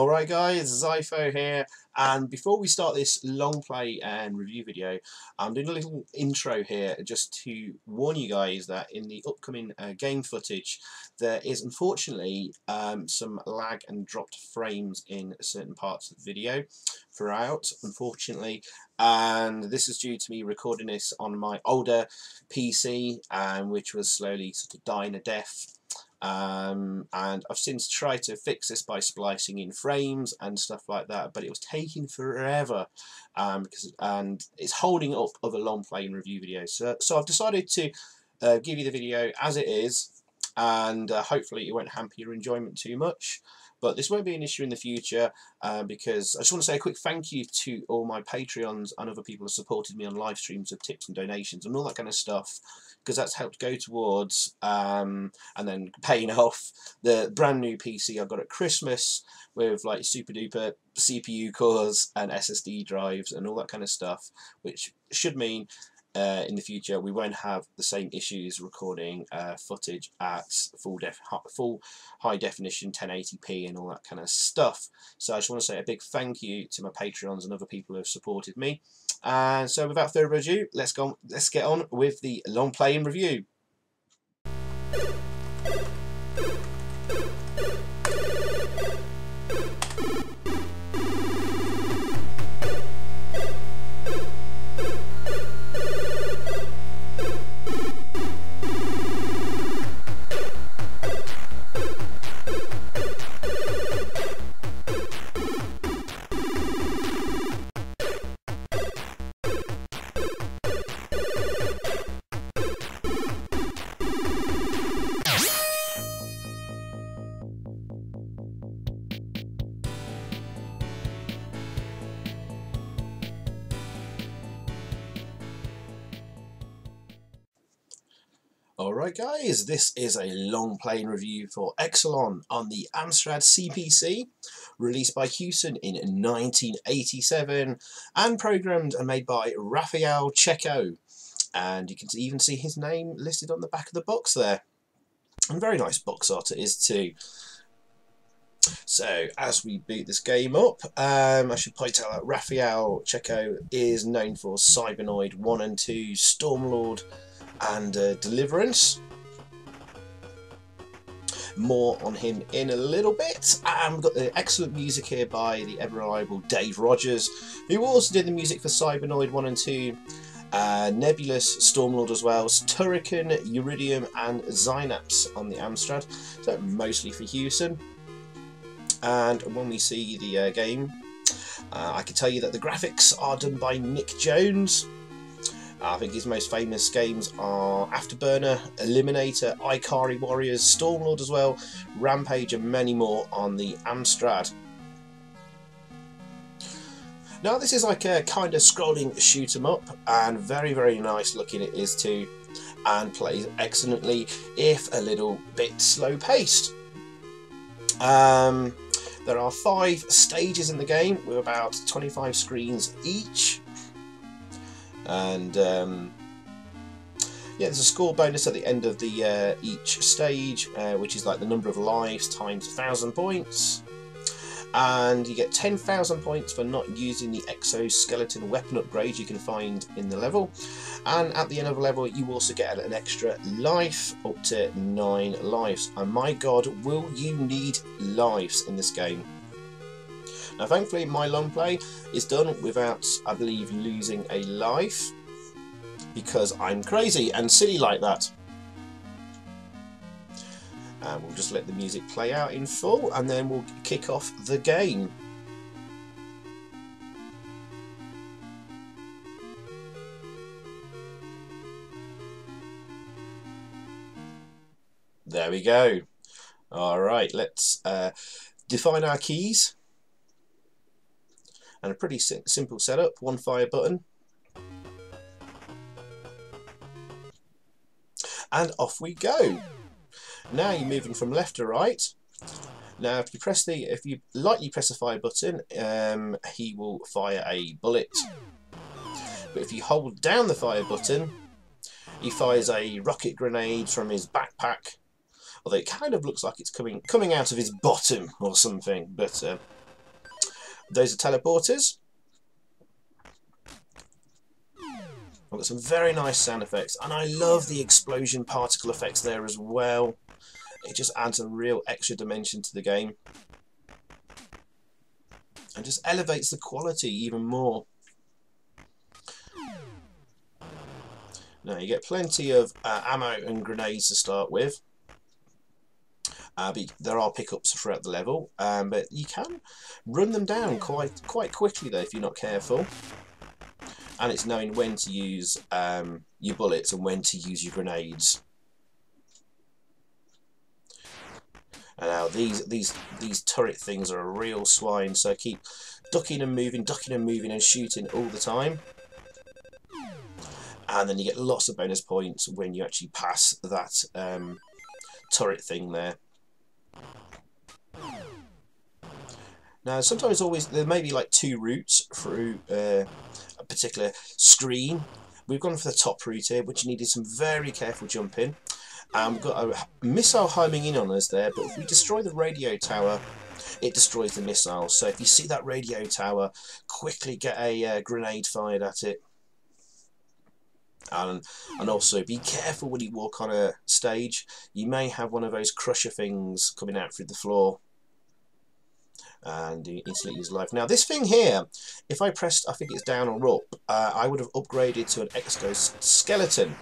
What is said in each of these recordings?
Alright guys, Xyphoe here, and before we start this long play and review video, I'm doing a little intro here just to warn you guys that in the upcoming uh, game footage there is unfortunately um, some lag and dropped frames in certain parts of the video throughout, unfortunately, and this is due to me recording this on my older PC, um, which was slowly sort of dying a death um, and I've since tried to fix this by splicing in frames and stuff like that but it was taking forever um, because and it's holding up other long playing review videos. So, so I've decided to uh, give you the video as it is and uh, hopefully it won't hamper your enjoyment too much but this won't be an issue in the future uh, because I just want to say a quick thank you to all my Patreons and other people who supported me on live streams of tips and donations and all that kind of stuff because that's helped go towards um, and then paying off the brand new PC I got at Christmas with like super duper CPU cores and SSD drives and all that kind of stuff which should mean uh, in the future we won't have the same issues recording uh, footage at full def full high definition 1080p and all that kind of stuff. So I just want to say a big thank you to my Patreons and other people who have supported me. And so without further ado let's go let's get on with the long playing review guys, this is a long playing review for Exolon on the Amstrad CPC, released by Hewson in 1987 and programmed and made by Raffaele Cecco. And you can even see his name listed on the back of the box there. And very nice box art it is too. So as we boot this game up, um, I should point out that Raffaele Cecco is known for Cybernoid 1 and 2, Stormlord, and uh, Deliverance. More on him in a little bit. And we've got the excellent music here by the ever reliable Dave Rogers, who also did the music for Cybernoid 1 and 2, uh, Nebulus, Stormlord as well, Turrican, Uridium and Zynaps on the Amstrad, so mostly for Hewson. And when we see the uh, game, uh, I can tell you that the graphics are done by Nick Jones, I think his most famous games are Afterburner, Eliminator, Ikari Warriors, Stormlord as well, Rampage and many more on the Amstrad. Now this is like a kind of scrolling shoot 'em up and very very nice looking it is too and plays excellently if a little bit slow paced. Um, there are five stages in the game with about 25 screens each and um, yeah there's a score bonus at the end of the uh, each stage uh, which is like the number of lives times a thousand points. And you get 10,000 points for not using the exoskeleton weapon upgrade you can find in the level. And at the end of the level you also get an extra life up to 9 lives. And my god will you need lives in this game now thankfully my long play is done without, I believe, losing a life because I'm crazy and silly like that. And we'll just let the music play out in full and then we'll kick off the game. There we go. Alright, let's uh, define our keys and a pretty simple setup, one fire button and off we go. Now you're moving from left to right. Now if you press the, if you lightly press the fire button, um, he will fire a bullet. But if you hold down the fire button, he fires a rocket grenade from his backpack. Although it kind of looks like it's coming coming out of his bottom or something, but uh, Those are teleporters. I've got some very nice sound effects, and I love the explosion particle effects there as well. It just adds a real extra dimension to the game. And just elevates the quality even more. Now you get plenty of uh, ammo and grenades to start with. Uh, there are pickups throughout the level, um, but you can run them down quite quite quickly though if you're not careful. And it's knowing when to use um, your bullets and when to use your grenades. And now these these these turret things are a real swine, so keep ducking and moving, ducking and moving and shooting all the time. And then you get lots of bonus points when you actually pass that um, turret thing there. Now sometimes always there may be like two routes through uh, a particular screen. We've gone for the top route here, which needed some very careful jumping. Um, we've got a missile homing in on us there, but if we destroy the radio tower, it destroys the missile. So if you see that radio tower, quickly get a uh, grenade fired at it. And, and also be careful when you walk on a stage. You may have one of those crusher things coming out through the floor and instantly lose life. Now this thing here, if I pressed, I think it's down or up, uh, I would have upgraded to an exoskeleton.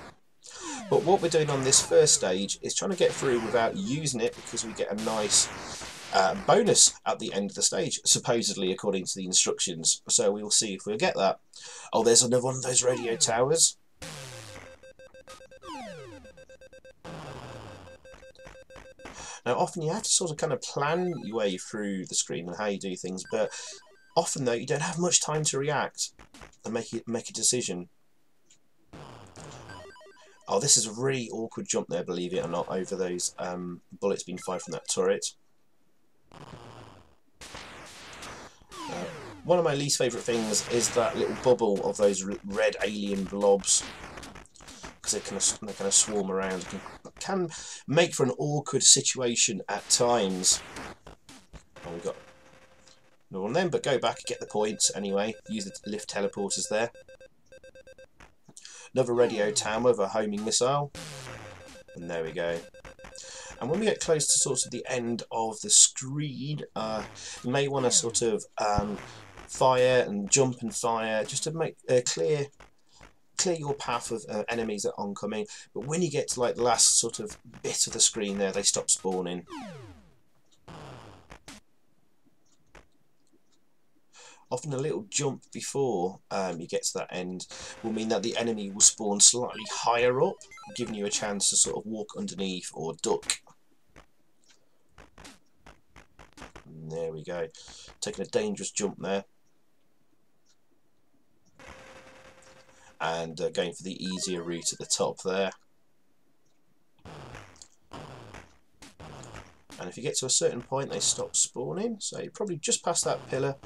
But what we're doing on this first stage is trying to get through without using it because we get a nice uh, bonus at the end of the stage, supposedly according to the instructions. So we will see if we'll get that. Oh, there's another one of those radio towers. Now often you have to sort of kind of plan your way through the screen and how you do things, but often though you don't have much time to react and make it make a decision. Oh, this is a really awkward jump there, believe it or not, over those um, bullets being fired from that turret. Uh, one of my least favourite things is that little bubble of those red alien blobs because they kind of they kind of swarm around. Can make for an awkward situation at times. Oh, we've got no one then, but go back and get the points anyway. Use the lift teleporters there. Another radio tower with a homing missile. And there we go. And when we get close to sort of the end of the screen, uh, you may want to sort of um, fire and jump and fire just to make uh, clear clear your path of uh, enemies that are oncoming. But when you get to like the last sort of bit of the screen there, they stop spawning. often a little jump before um, you get to that end will mean that the enemy will spawn slightly higher up, giving you a chance to sort of walk underneath or duck. And there we go. Taking a dangerous jump there. And uh, going for the easier route at the top there. and if you get to a certain point they stop spawning. So you're probably just past that pillar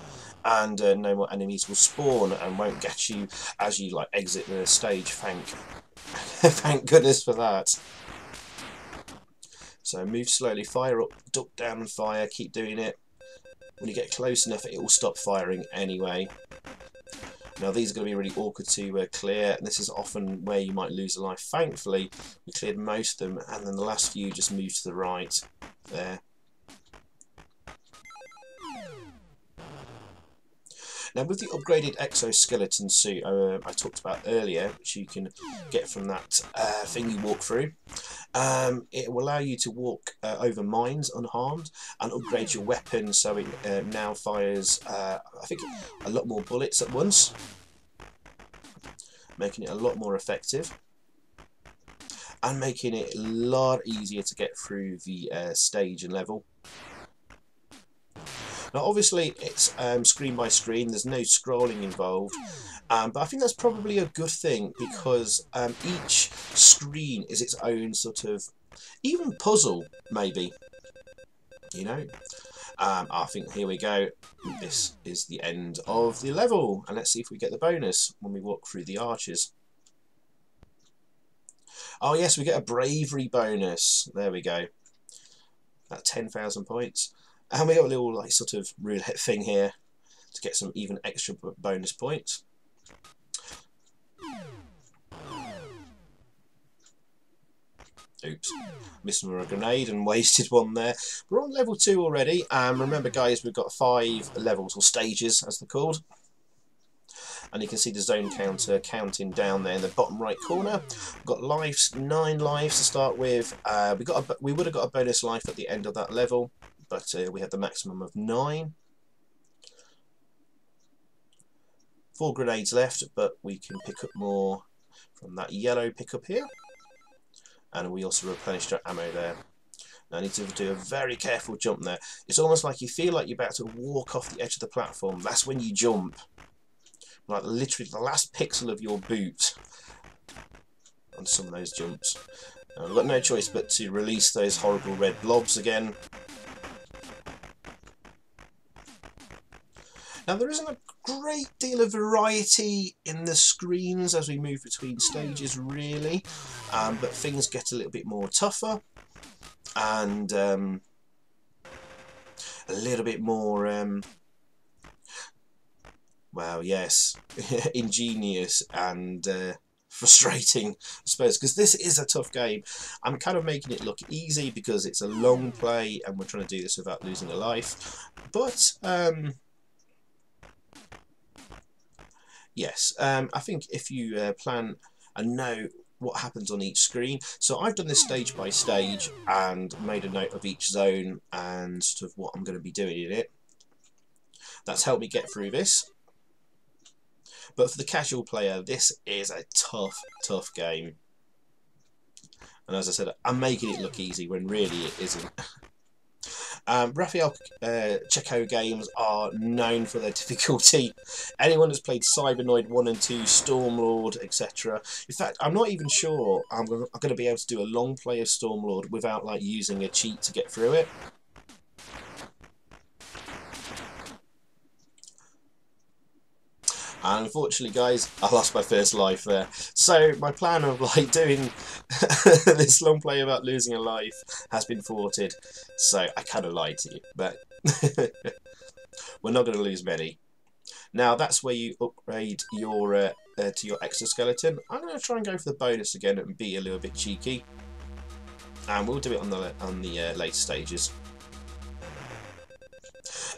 and uh, no more enemies will spawn and won't get you as you like exit the stage. Thank thank goodness for that. So move slowly fire up duck down and fire keep doing it. When you get close enough it will stop firing anyway now these are going to be really awkward to uh, clear and this is often where you might lose a life. Thankfully we cleared most of them and then the last few just moved to the right there. Now with the upgraded exoskeleton suit uh, I talked about earlier, which you can get from that uh, thing you walk through, um, it will allow you to walk uh, over mines unharmed and upgrade your weapon so it uh, now fires, uh, I think, a lot more bullets at once, making it a lot more effective and making it a lot easier to get through the uh, stage and level. Now obviously it's um, screen by screen, there's no scrolling involved, um, but I think that's probably a good thing because um, each screen is its own sort of, even puzzle maybe, you know. Um, I think here we go, this is the end of the level, and let's see if we get the bonus when we walk through the arches. Oh yes, we get a bravery bonus. There we go. At 10,000 points. And we got a little like sort of roulette thing here. to get some even extra bonus points. Oops, missed a grenade and wasted one there. We're on level 2 already, and remember guys, we've got 5 levels, or stages as they're called. And you can see the zone counter counting down there in the bottom right corner. We've got lives, 9 lives to start with. Uh, we got a, we would have got a bonus life at the end of that level, but uh, we have the maximum of 9. Four grenades left, but we can pick up more from that yellow pickup here and we also replenished our ammo there. Now I need to do a very careful jump there. It's almost like you feel like you're about to walk off the edge of the platform. That's when you jump. Like literally the last pixel of your boot on some of those jumps. Now, I've got no choice but to release those horrible red blobs again. Now there isn't a great deal of variety in the screens as we move between stages really um, but things get a little bit more tougher and um, a little bit more um, well yes ingenious and uh, frustrating I suppose because this is a tough game. I'm kind of making it look easy because it's a long play and we're trying to do this without losing a life but um, Yes, um, I think if you uh, plan and know what happens on each screen. So I've done this stage by stage and made a note of each zone and sort of what I'm going to be doing in it. That's helped me get through this. But for the casual player, this is a tough, tough game. And as I said, I'm making it look easy when really it isn't. Um, Raffaele uh, Cecco games are known for their difficulty. Anyone who's played Cybernoid 1 and 2, Stormlord, etc. In fact, I'm not even sure I'm going to be able to do a long play of Stormlord without like using a cheat to get through it. And unfortunately, guys, I lost my first life there. So my plan of like doing this long play about losing a life has been thwarted. So I kind of lied to you, but we're not going to lose many. Now that's where you upgrade your uh, uh, to your exoskeleton. I'm going to try and go for the bonus again and be a little bit cheeky, and we'll do it on the on the uh, later stages.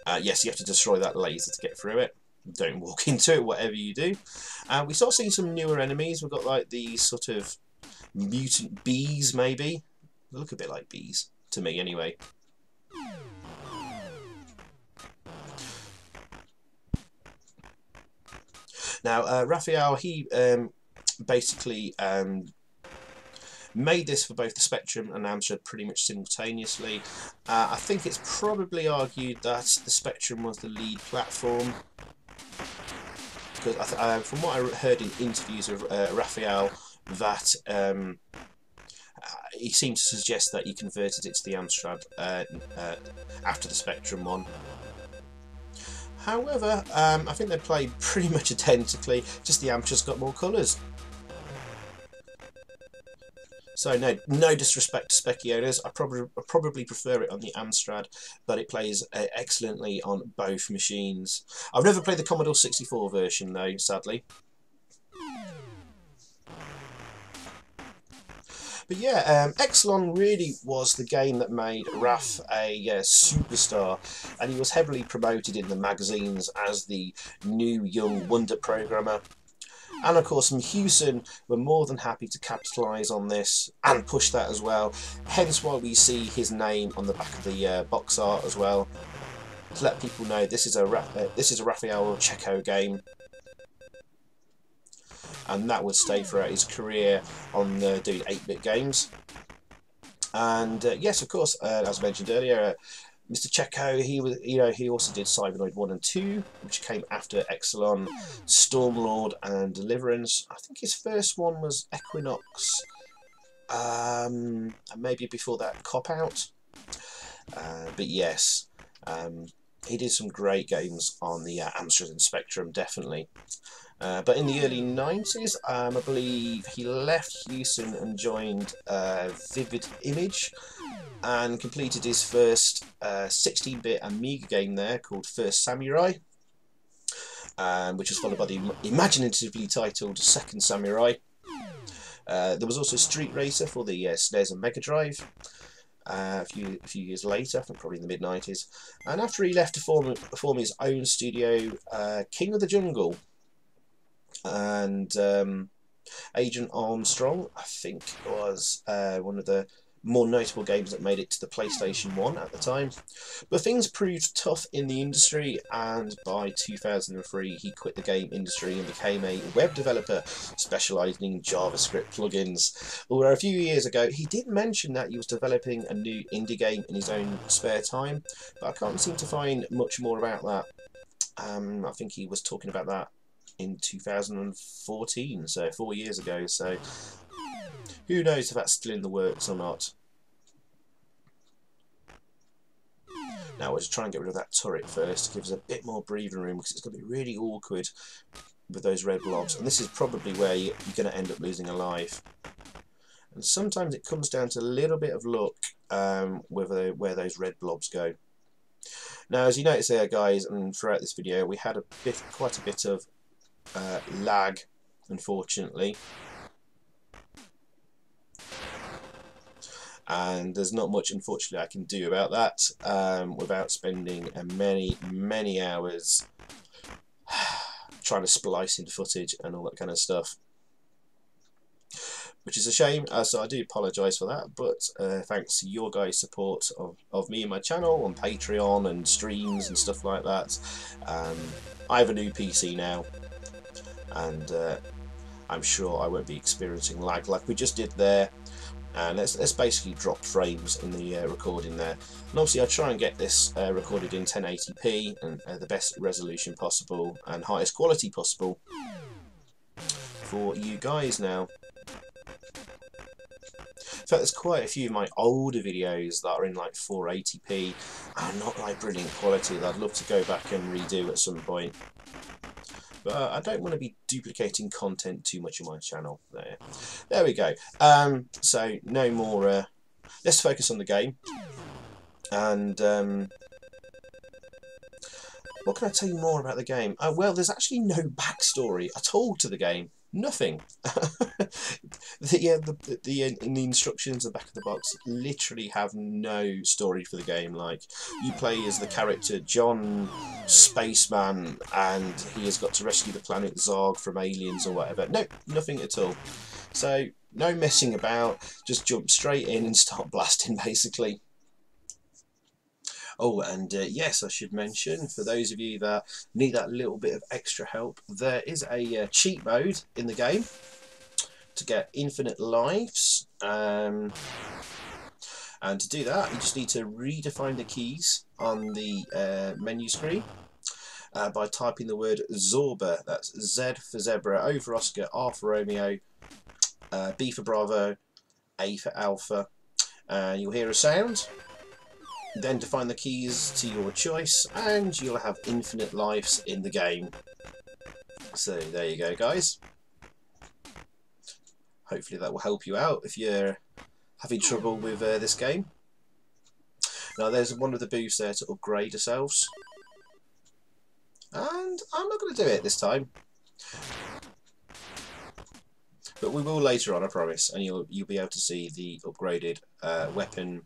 Uh, yes, you have to destroy that laser to get through it don't walk into it, whatever you do. Uh, we start seeing some newer enemies. We've got like these sort of mutant bees, maybe. They look a bit like bees, to me anyway. Now, uh, Raffaele, he um, basically um, made this for both the Spectrum and Amstrad pretty much simultaneously. Uh, I think it's probably argued that the Spectrum was the lead platform because uh, from what I heard in interviews of uh, Raffaele, that um, uh, he seemed to suggest that he converted it to the Amstrad uh, uh, after the Spectrum one. However, um, I think they played pretty much identically, just the Amstrad's got more colours. So no, no disrespect to Speccy owners. I probably I probably prefer it on the Amstrad, but it plays uh, excellently on both machines. I've never played the Commodore 64 version though, sadly. But yeah, um, Exolon really was the game that made Raf a uh, superstar, and he was heavily promoted in the magazines as the new young wonder programmer. And of course, Hewson were more than happy to capitalise on this and push that as well. Hence why we see his name on the back of the uh, box art as well. To let people know this is a uh, this is a Raffaele Cecco game. And that would stay throughout his career on uh, doing 8-bit games. And uh, yes, of course, uh, as I mentioned earlier, Mr. Cecco, he was, you know, he also did Cybernoid 1 and 2, which came after Exolon, Stormlord, and Deliverance. I think his first one was Equinox, um, maybe before that, Cop Out. Uh, but yes, um, he did some great games on the uh, Amstrad and Spectrum, definitely. Uh, but in the early 90s, um, I believe he left Hewson and joined uh, Vivid Image and completed his first 16-bit uh, Amiga game there called First Samurai. um, which was followed by the imaginatively titled Second Samurai. Uh, there was also Street Racer for the uh, SNES and Mega Drive. Uh, a few a few years later, I think probably in the mid 90s. And after he left to form, form his own studio, uh, King of the Jungle, and um, Agent Armstrong, I think was one of the more notable games that made it to the PlayStation 1 at the time. But things proved tough in the industry, and by 2003 he quit the game industry and became a web developer specialising in JavaScript plugins. Although a few years ago he did mention that he was developing a new indie game in his own spare time, but I can't seem to find much more about that. Um, I think he was talking about that in 2014, so four years ago. So who knows if that's still in the works or not. Now we'll just try and get rid of that turret first to give us a bit more breathing room because it's going to be really awkward with those red blobs. And this is probably where you're going to end up losing a life. And sometimes it comes down to a little bit of luck um, whether where those red blobs go. Now, as you notice there, guys, and throughout this video, we had a bit, quite a bit of uh, lag, unfortunately. And there's not much unfortunately I can do about that um, without spending many many hours trying to splice in footage and all that kind of stuff. Which is a shame uh, so I do apologise for that but uh, thanks to your guys support of, of me and my channel on Patreon and streams and stuff like that um, I have a new PC now and uh, I'm sure I won't be experiencing lag like we just did there and let's, let's basically drop frames in the uh, recording there and obviously I try and get this uh, recorded in 1080p and uh, the best resolution possible and highest quality possible for you guys now in fact, there's quite a few of my older videos that are in like 480p and not like brilliant quality that I'd love to go back and redo at some point. But I don't want to be duplicating content too much on my channel. There, there we go. Um, so no more. Uh, let's focus on the game. And um, what can I tell you more about the game? Uh, well, there's actually no backstory at all to the game nothing. the, yeah, the, the, in uh, the instructions at the back of the box literally have no story for the game. Like, you play as the character John Spaceman, and he has got to rescue the planet Zarg from aliens or whatever. No, nothing at all. So, no messing about, just jump straight in and start blasting, basically. Oh, and uh, yes, I should mention, for those of you that need that little bit of extra help, there is a uh, cheat mode in the game to get infinite lives. Um, and to do that, you just need to redefine the keys on the uh, menu screen. Uh, by typing the word Zorba, that's Z for zebra, O for Oscar, R for Romeo, uh, B for Bravo, A for Alpha, and you'll hear a sound, then define the keys to your choice and you'll have infinite lives in the game. So there you go guys. Hopefully that will help you out if you're having trouble with uh, this game. Now there's one of the booths there to upgrade ourselves. And I'm not going to do it this time. But we will later on, I promise, and you'll you'll be able to see the upgraded uh, weapon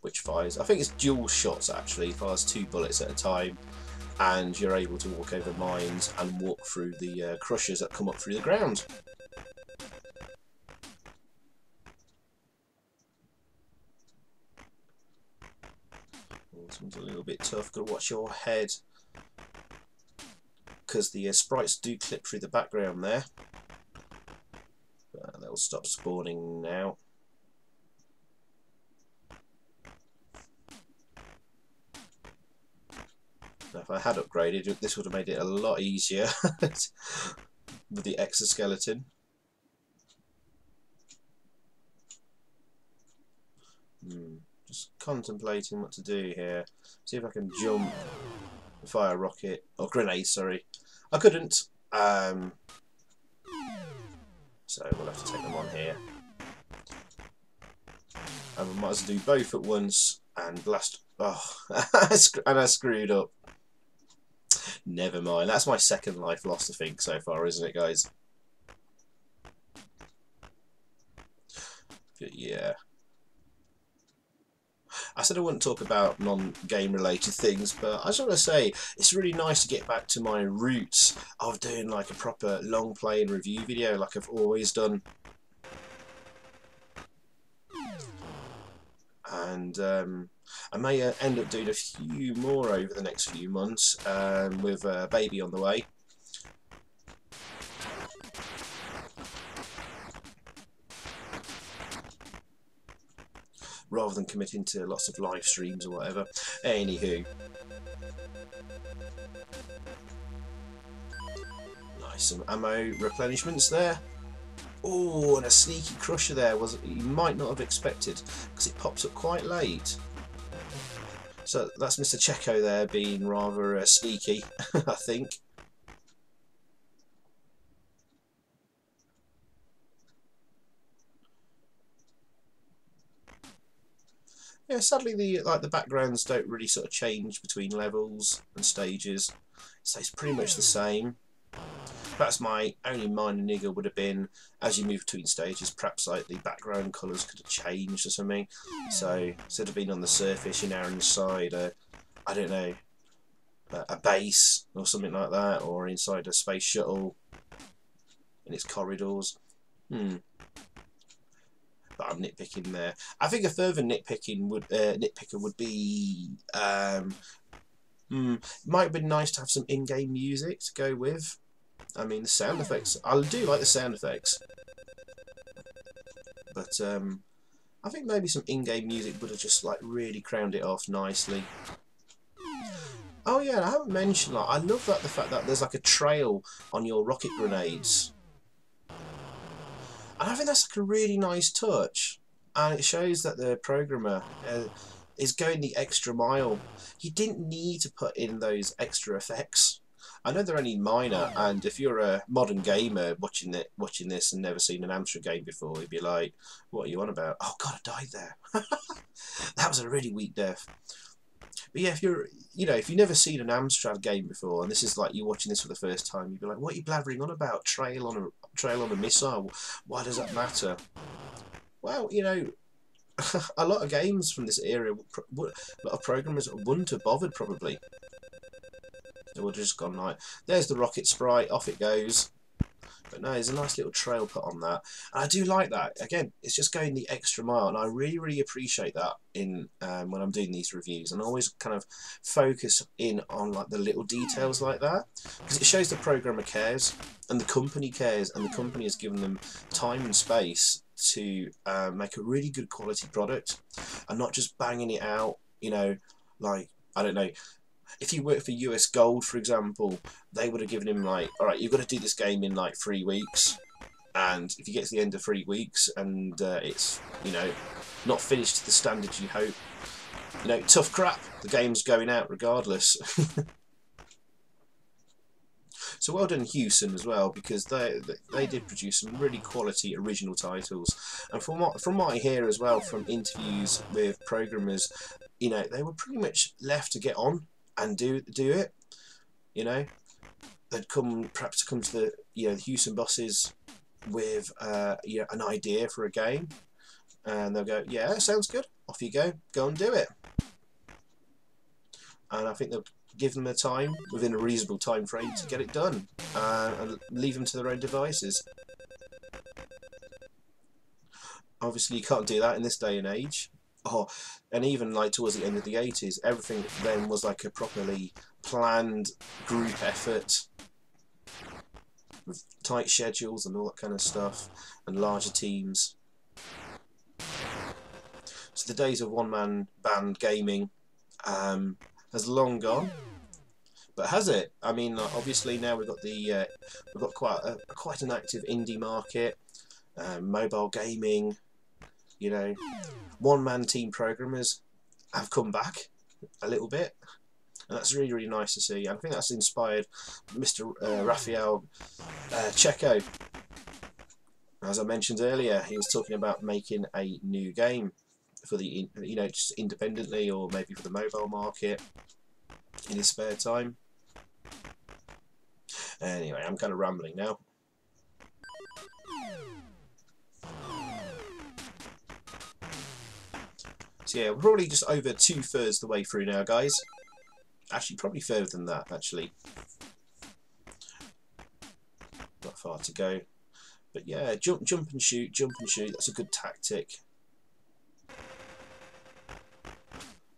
which fires, I think it's dual shots actually, fires two bullets at a time and you're able to walk over mines and walk through the uh, crushers that come up through the ground. One's a little bit tough, got to watch your head because the uh, sprites do clip through the background there. But they'll stop spawning now. If I had upgraded, this would have made it a lot easier with the exoskeleton. Hmm. Just contemplating what to do here. See if I can jump, fire rocket, or grenade, sorry. I couldn't. Um, so we'll have to take them on here. And we might as well do both at once and blast. Oh, and I screwed up. Never mind. That's my second life lost, I think, so far, isn't it, guys? But yeah. I said I wouldn't talk about non-game related things, but I just want to say it's really nice to get back to my roots of doing like a proper long play and review video like I've always done. Um, I may uh, end up doing a few more over the next few months um, with a uh, baby on the way. rather than committing to lots of live streams or whatever. Anywho. Nice, some ammo replenishments there. Oh, and a sneaky crusher there was you might not have expected because it pops up quite late. So that's Mr. Cecco there being rather uh, sneaky, I think. yeah, sadly the like the backgrounds don't really sort of change between levels and stages. It stays pretty much the same. Perhaps my only minor niggle would have been as you move between stages, perhaps like the background colours could have changed or something. So instead of being on the surface, you're now inside a, I don't know, a, base or something like that, or inside a space shuttle in its corridors. Hmm but I'm nitpicking there. I think a further nitpicking would uh, nitpicker would be um, hmm, might have been nice to have some in-game music to go with. I mean, the sound effects. I do like the sound effects, but um, I think maybe some in-game music would have just like really crowned it off nicely. Oh yeah, I haven't mentioned like I love that the fact that there's like a trail on your rocket grenades. And I think that's like a really nice touch. And it shows that the programmer uh, is going the extra mile. He didn't need to put in those extra effects. I know they're only minor, and if you're a modern gamer watching it, watching this and never seen an Amstrad game before, you'd be like, "What are you on about?" Oh God, I died there. that was a really weak death. But yeah, if you're, you know, if you've never seen an Amstrad game before, and this is like you're watching this for the first time, you'd be like, "What are you blathering on about? Trail on a trail on a missile? Why does that matter?" Well, you know, a lot of games from this era, a lot of programmers wouldn't have bothered probably. They would have just gone like, "There's the rocket sprite, off it goes." But no, there's a nice little trail put on that. And I do like that. Again, it's just going the extra mile, and I really, really appreciate that in um, when I'm doing these reviews. And I always kind of focus in on like the little details like that because it shows the programmer cares and the company cares, and the company has given them time and space to uh, make a really good quality product and not just banging it out. You know, like I don't know, if you work for US Gold, for example, they would have given him like, all right, you've got to do this game in like three weeks, and if you get to the end of three weeks and uh, it's you know not finished to the standards you hope, you know, tough crap. The game's going out regardless. So well done Hewson as well because they they did produce some really quality original titles and from what from what I hear as well from interviews with programmers you know they were pretty much left to get on and do do it. You know, they'd come perhaps to come to the you know the Hewson bosses with uh, you know, an idea for a game, and they'll go, yeah, sounds good. Off you go, go and do it. And I think they'll give them the time within a reasonable time frame to get it done, uh, and leave them to their own devices. Obviously, you can't do that in this day and age oh, and even like towards the end of the 80s, everything then was like a properly planned group effort with tight schedules and all that kind of stuff, and larger teams. So the days of one-man band gaming um, has long gone. But has it? I mean, obviously now we've got the uh, we've got quite a, quite an active indie market, um, mobile gaming, you know, one-man team programmers have come back a little bit, and that's really, really nice to see. I think that's inspired Mr. Uh, Raffaele uh, Cecco. As I mentioned earlier, he was talking about making a new game for the, you know, just independently or maybe for the mobile market in his spare time. Anyway, I'm kind of rambling now. So yeah, we're probably just over two-thirds the way through now, guys. Actually, probably further than that, actually. Not far to go. But yeah, jump, jump and shoot, jump and shoot. That's a good tactic.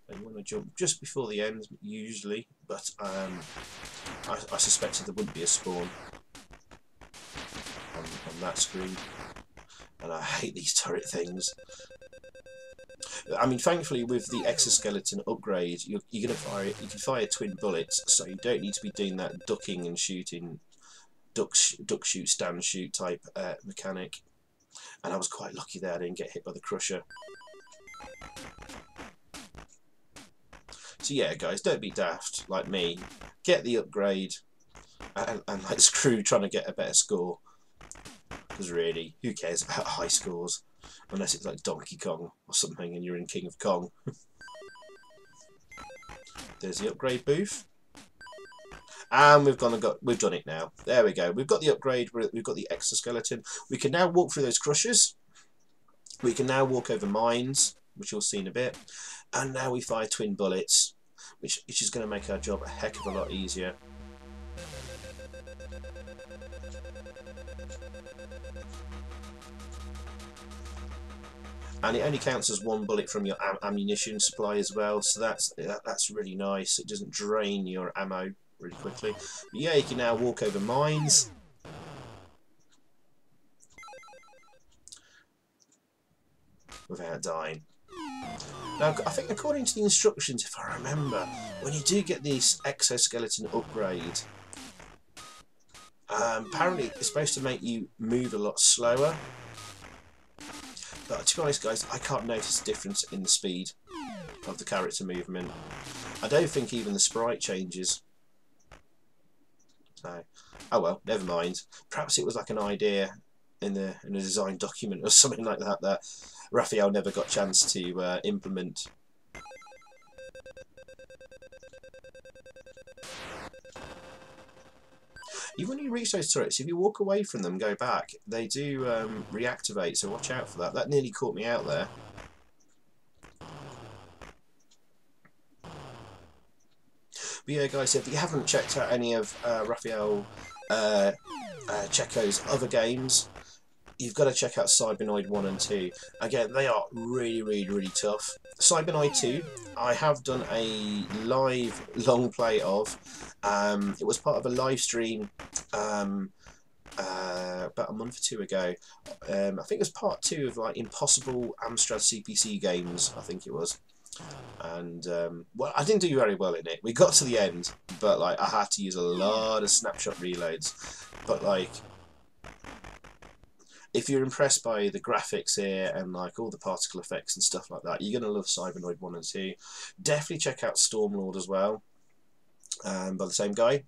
You want to jump just before the end, usually. But um, I, I suspected there wouldn't be a spawn on, on that screen. And I hate these turret things. I mean, thankfully, with the exoskeleton upgrade, you're, you're going to fire you can fire twin bullets, so you don't need to be doing that ducking and shooting, duck sh duck shoot, stand shoot type uh, mechanic. And I was quite lucky there; I didn't get hit by the crusher. So yeah, guys, don't be daft like me. Get the upgrade, and, and like screw trying to get a better score. Because really, who cares about high scores? Unless it's like Donkey Kong or something and you're in King of Kong. There's the upgrade booth. And we've gone and got we've done it now. There we go. We've got the upgrade, we've got the exoskeleton. We can now walk through those crushers. We can now walk over mines, which you'll see in a bit. And now we fire twin bullets, which, which is going to make our job a heck of a lot easier. And it only counts as one bullet from your am ammunition supply as well so that's that, that's really nice. It doesn't drain your ammo really quickly. But yeah you can now walk over mines. Without dying. Now I think according to the instructions if I remember when you do get this exoskeleton upgrade um, apparently it's supposed to make you move a lot slower but to be honest guys, I can't notice a difference in the speed of the character movement. I don't think even the sprite changes. So, oh well, never mind. Perhaps it was like an idea in the in a design document or something like that that Raffaele never got chance to uh, implement. You reach those turrets, if you walk away from them, go back, they do um, reactivate, so watch out for that. That nearly caught me out there. But yeah, guys, if you haven't checked out any of uh, Raffaele uh, uh, Cecco's other games, you've got to check out Cybernoid 1 and 2. Again, they are really, really, really tough. Cybernoid 2, I have done a live long play of. Um, it was part of a live stream um, uh, about a month or two ago. Um, I think it was part two of like Impossible Amstrad CPC games, I think it was. And um, well, I didn't do very well in it. We got to the end, but like I had to use a lot of snapshot reloads. But like if you're impressed by the graphics here and like all the particle effects and stuff like that, you're going to love Cybernoid 1 and 2. Definitely check out Stormlord as well, um, by the same guy.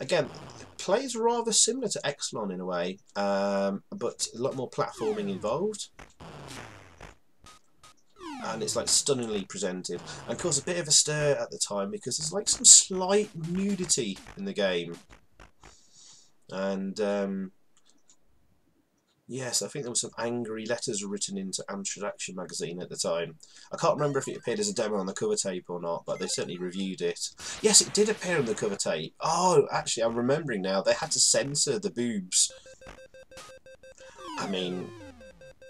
Again, plays rather similar to Exolon in a way, um, but a lot more platforming involved. And it's like stunningly presented, and caused a bit of a stir at the time because there's like some slight nudity in the game, and um, Yes, I think there were some angry letters written into Amstrad Action magazine at the time. I can't remember if it appeared as a demo on the cover tape or not, but they certainly reviewed it. Yes, it did appear on the cover tape. Oh, actually, I'm remembering now. They had to censor the boobs. I mean,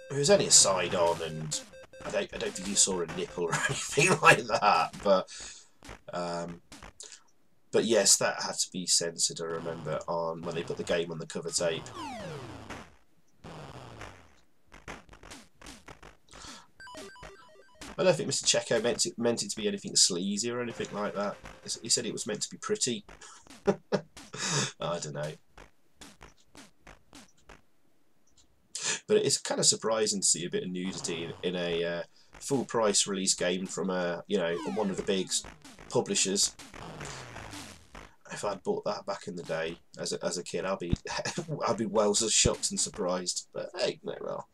it was only a side on, and I don't, I don't think you saw a nipple or anything like that. But, um, but yes, that had to be censored. I remember on when they put the game on the cover tape. I don't think Mr. Cecco meant it, meant it to be anything sleazy or anything like that. He said it was meant to be pretty. I don't know. But it's kind of surprising to see a bit of nudity in, a uh, full price release game from a you know one of the big publishers. If I'd bought that back in the day as a, as a kid, I'd be I'd be well shocked and surprised. But hey, no well.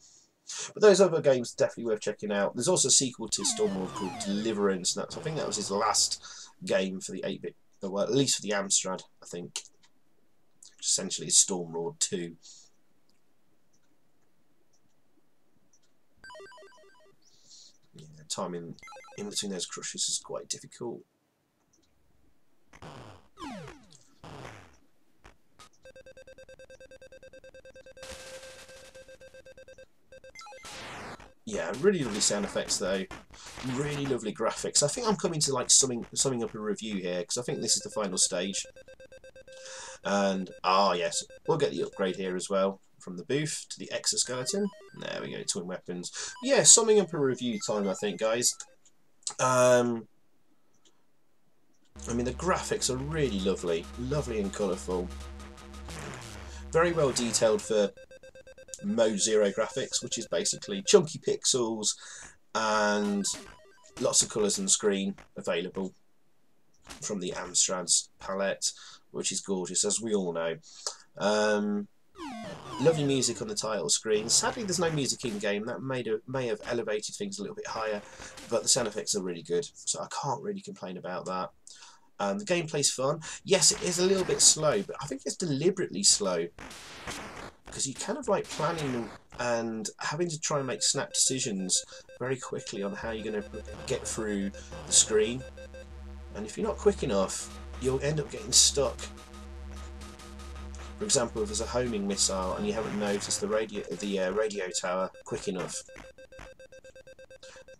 But those other games definitely worth checking out. There's also a sequel to Stormlord called Deliverance, and that's, I think that was his last game for the 8-bit well, at least for the Amstrad, I think. Essentially, Stormlord 2. Yeah, timing in between those crushes is quite difficult. Yeah, really lovely sound effects though. Really lovely graphics. I think I'm coming to like summing summing up a review here because I think this is the final stage. And ah yes, we'll get the upgrade here as well from the booth to the exoskeleton. There we go, twin weapons. Yeah, summing up a review time I think guys. Um, I mean the graphics are really lovely, lovely and colourful. Very well detailed for Mode Zero graphics, which is basically chunky pixels and lots of colours the screen available from the Amstrad's palette, which is gorgeous, as we all know. Um, lovely music on the title screen. Sadly, there's no music in game. That may have elevated things a little bit higher, but the sound effects are really good, so I can't really complain about that. Um, the gameplay's fun. Yes, it is a little bit slow, but I think it's deliberately slow because you're kind of like planning and having to try and make snap decisions very quickly on how you're going to get through the screen. And if you're not quick enough, you'll end up getting stuck. For example, if there's a homing missile and you haven't noticed the radio, the uh, radio tower quick enough.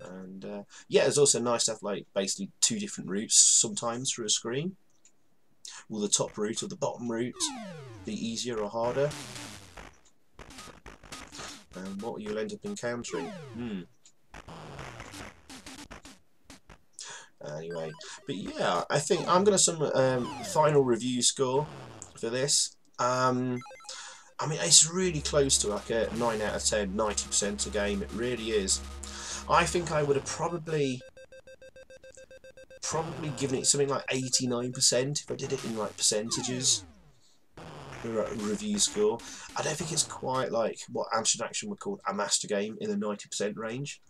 And uh, yeah, it's also nice to have like basically two different routes sometimes through a screen. Will the top route or the bottom route be easier or harder? and what you'll end up encountering. Hmm. Anyway, but yeah, I think I'm going to some um, final review score for this. Um, I mean, it's really close to like a 9 out of 10, 90% a game. It really is. I think I would have probably probably given it something like 89% if I did it in like percentages review score. I don't think it's quite like what Amstrad Action would call a master game in the 90% range.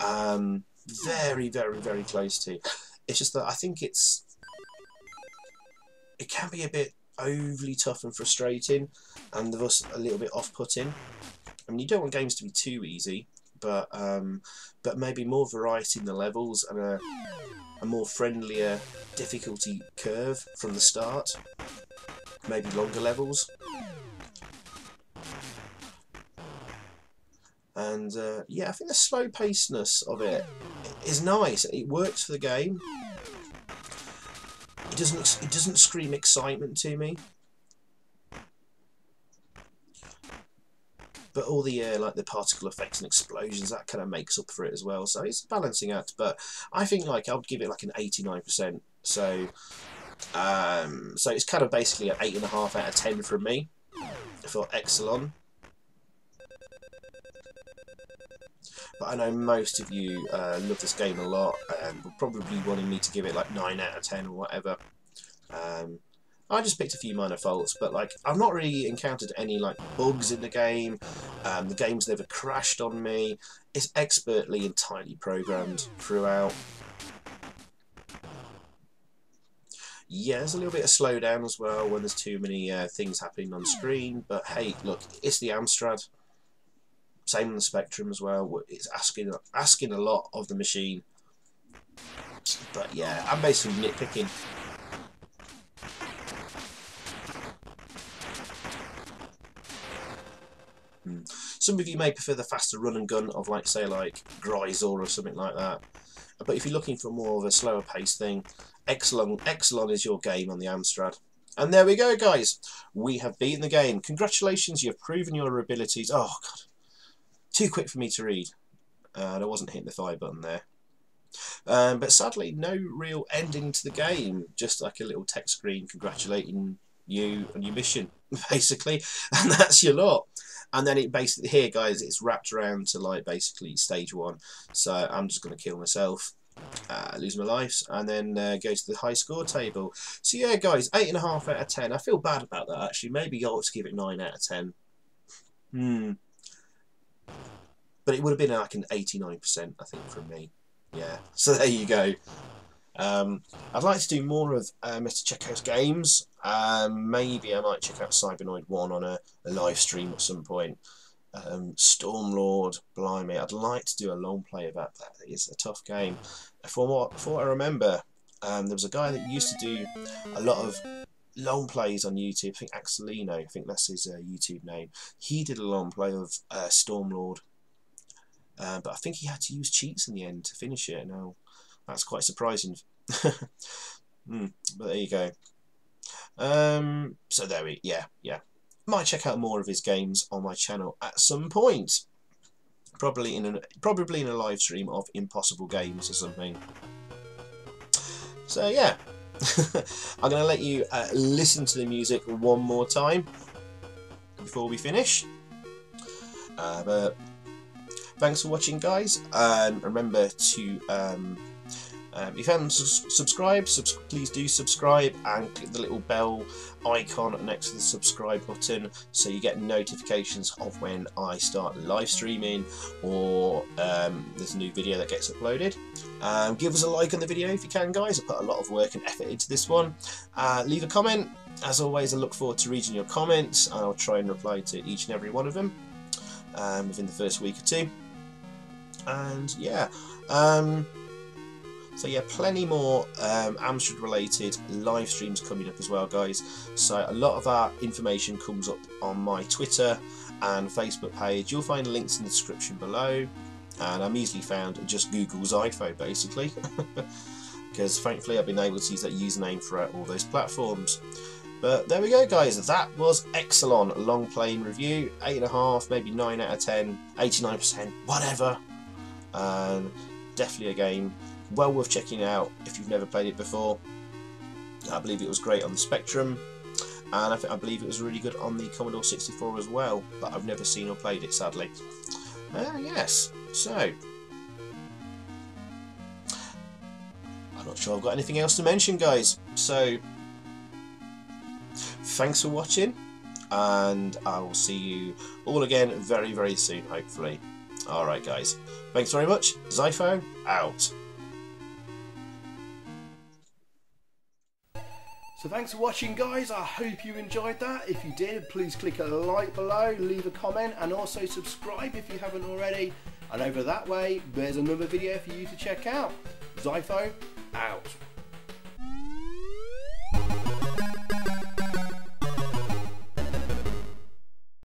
Um, very, very, very close to. It's just that I think it's it can be a bit overly tough and frustrating, and thus a little bit off-putting. I mean, you don't want games to be too easy, but um, but maybe more variety in the levels and a, a more friendlier difficulty curve from the start maybe longer levels. And uh, yeah, I think the slow pacedness of it is nice. It works for the game. It doesn't. It doesn't scream excitement to me. But all the uh, like the particle effects and explosions that kind of makes up for it as well. So it's a balancing act. But I think like I'd give it like an eighty nine percent. So um, so it's kind of basically an 8.5 out of 10 from me for Exolon. But I know most of you uh, love this game a lot and will probably wanting me to give it like 9 out of 10 or whatever. Um, I just picked a few minor faults, but like I've not really encountered any like bugs in the game. Um, the game's never crashed on me. It's expertly and tightly programmed throughout. Yeah, there's a little bit of slowdown as well when there's too many uh, things happening on screen. But hey, look, it's the Amstrad. Same on the Spectrum as well. It's asking asking a lot of the machine. But yeah, I'm basically nitpicking. Hmm. Some of you may prefer the faster run and gun of like say like Gryzor or something like that. But if you're looking for more of a slower pace thing, Exolon, Exolon is your game on the Amstrad. And there we go, guys. We have beaten the game. Congratulations, you have proven your abilities. Oh, God. Too quick for me to read. Uh, I wasn't hitting the fire button there. Um, but sadly, no real ending to the game. Just like a little text screen congratulating you on your mission, basically. And that's your lot. And then it basically, here, guys, it's wrapped around to like basically stage one. So I'm just going to kill myself uh, lose my life, and then uh, go to the high score table. So yeah, guys, 8.5 out of 10. I feel bad about that, actually. Maybe I ought to give it 9 out of 10. Hmm. But it would have been like an 89%, I think, from me. Yeah, so there you go. Um, I'd like to do more of uh, Mr. Cecco's games. Um, maybe I might check out Cybernoid 1 on a, a live stream at some point. Um, Stormlord, blimey, I'd like to do a long play of that. That is a tough game. From what, from what I remember, um, there was a guy that used to do a lot of long plays on YouTube. I think Axelino, I think that's his uh, YouTube name. He did a long play of uh, Stormlord, uh, but I think he had to use cheats in the end to finish it. Now, that's quite surprising. mm, but there you go. Um, so there we, yeah, yeah. Might check out more of his games on my channel at some point. Probably in a probably in a live stream of Impossible Games or something. So yeah, I'm going to let you uh, listen to the music one more time before we finish. Uh, but thanks for watching, guys, and remember to um, um, if you haven't subscribed, subs please do subscribe and click the little bell icon next to the subscribe button so you get notifications of when I start live streaming or um, there's a new video that gets uploaded. Um, give us a like on the video if you can guys, I put a lot of work and effort into this one. Uh, leave a comment, as always I look forward to reading your comments and I'll try and reply to each and every one of them um, within the first week or two. And yeah, um, so yeah, plenty more um, Amstrad related live streams coming up as well, guys. So a lot of our information comes up on my Twitter and Facebook page. You'll find links in the description below. And I'm easily found just Google's Xyphoe basically. because thankfully I've been able to use that username throughout all those platforms. But there we go guys, that was Exolon long playing review, 8.5, maybe 9 out of 10, 89%, whatever. And definitely a game well worth checking out if you've never played it before. I believe it was great on the Spectrum, and I, I believe it was really good on the Commodore 64 as well, but I've never seen or played it sadly. Uh, yes, so I'm not sure I've got anything else to mention guys, so thanks for watching and I will see you all again very very soon hopefully. Alright guys, thanks very much, Xyphoe out. So thanks for watching guys, I hope you enjoyed that. If you did, please click a like below, leave a comment and also subscribe if you haven't already. And over that way, there's another video for you to check out. Xyphoe, out.